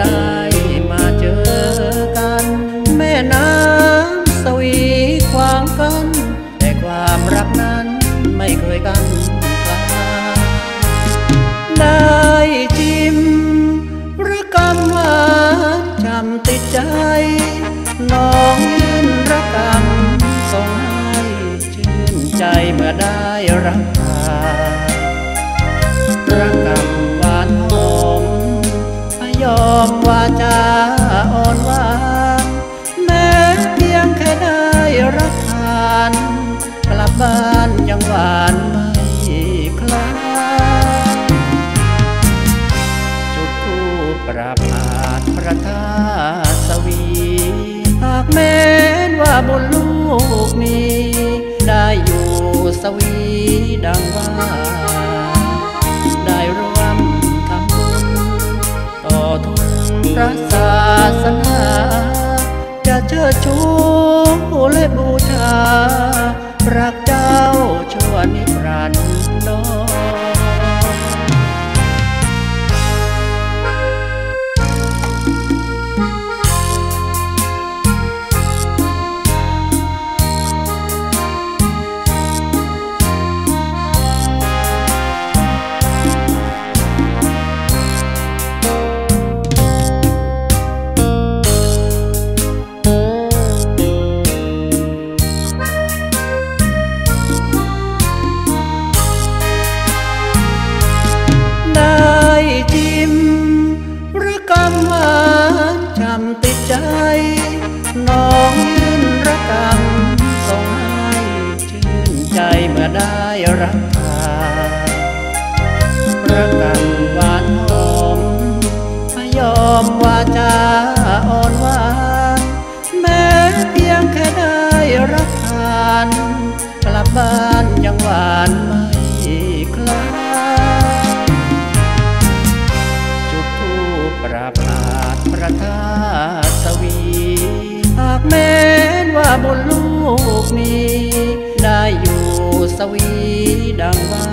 ได้มาเจอกัน แม่น้ำสวีความกัน แต่ความรักนั้นไม่เคยกันกลาได้จิ้มรักกำหวานจำติดใจ น้องยืนรักกำส่งให้ชื่นใจเมื่อได้รักษา มวาจาอ่อนหวานแม้เพียงแค่ได้รับทาน กลับบ้านยังหวานไม่คลายจุดทูปปราบาจพระธาตุสวี หากแม้นว่าบุญลูกมี ได้อยู่สวีดังว่า บูชารักเจ้าชั่วนิรันดร รับทานระกำหวานหอมยอมวาจาอ่อนหวานแม้เพียงแค่ได้รับทานกลับบ้านยังหวานไม่คลายจุดทูปปราบอาจพระธาตุสวีหากแม้นว่าบุญลูกมีได้อยู่สวี ดังว่า